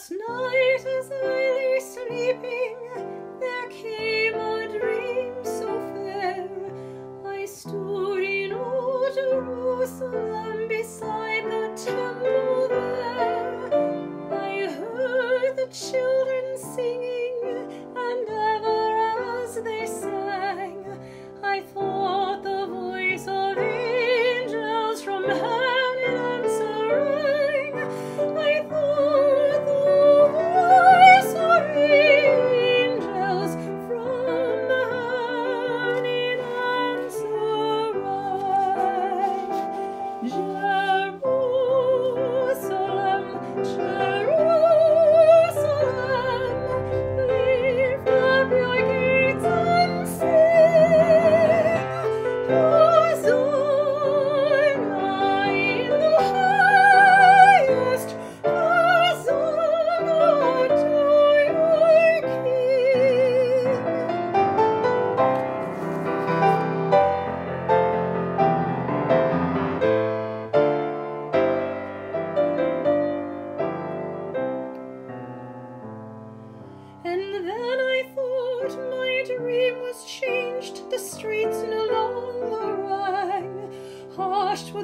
Last night as I lay sleeping, there came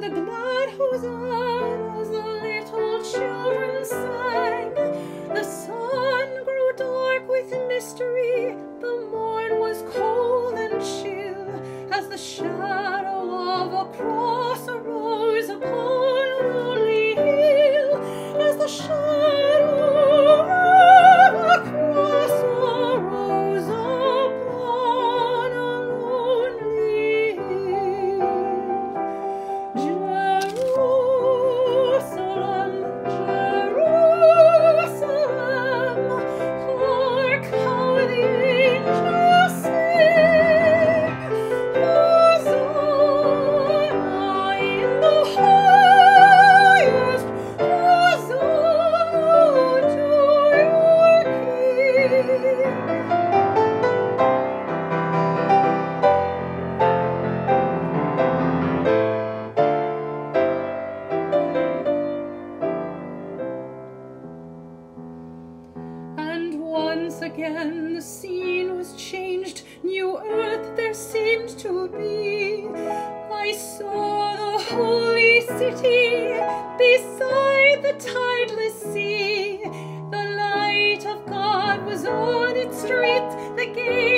the the little children sang. The sun grew dark with mystery, the morn was cold and chill, as the shadow of a cross arose upon a lonely hill, as the Once again the scene was changed, new earth there seemed to be. I saw the holy city beside the tideless sea. The light of God was on its streets, the gate